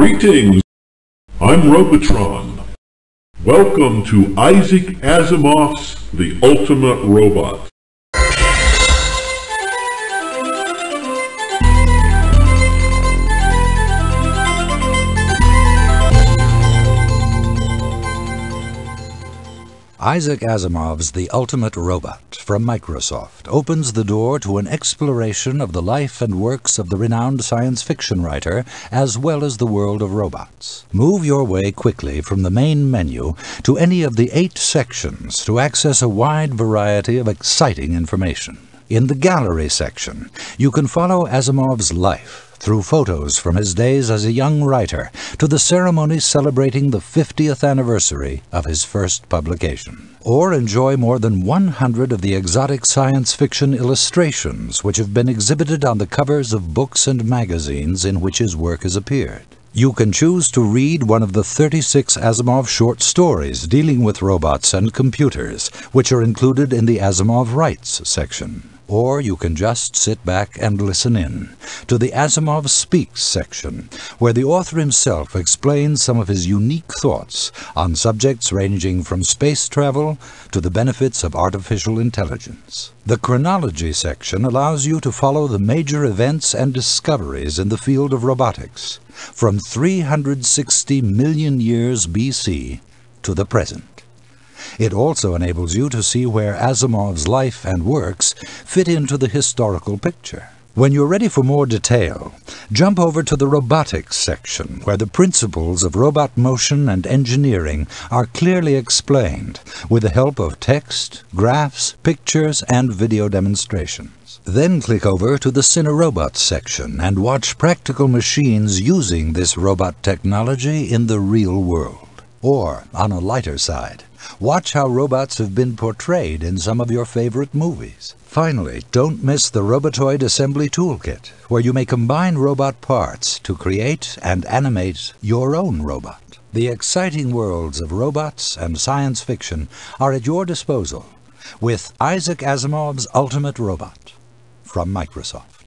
Greetings, I'm Robotron. Welcome to Isaac Asimov's The Ultimate Robot. Isaac Asimov's The Ultimate Robot from Microsoft opens the door to an exploration of the life and works of the renowned science fiction writer as well as the world of robots. Move your way quickly from the main menu to any of the eight sections to access a wide variety of exciting information. In the Gallery section, you can follow Asimov's life through photos from his days as a young writer to the ceremony celebrating the 50th anniversary of his first publication. Or enjoy more than 100 of the exotic science fiction illustrations which have been exhibited on the covers of books and magazines in which his work has appeared. You can choose to read one of the 36 Asimov short stories dealing with robots and computers, which are included in the Asimov Writes section. Or you can just sit back and listen in to the Asimov Speaks section, where the author himself explains some of his unique thoughts on subjects ranging from space travel to the benefits of artificial intelligence. The chronology section allows you to follow the major events and discoveries in the field of robotics from 360 million years BC to the present. It also enables you to see where Asimov's life and works fit into the historical picture. When you're ready for more detail, jump over to the robotics section, where the principles of robot motion and engineering are clearly explained with the help of text, graphs, pictures, and video demonstrations. Then click over to the Cinerobots section and watch practical machines using this robot technology in the real world. Or, on a lighter side, watch how robots have been portrayed in some of your favorite movies. Finally, don't miss the Robotoid Assembly Toolkit, where you may combine robot parts to create and animate your own robot. The exciting worlds of robots and science fiction are at your disposal with Isaac Asimov's Ultimate Robot from Microsoft.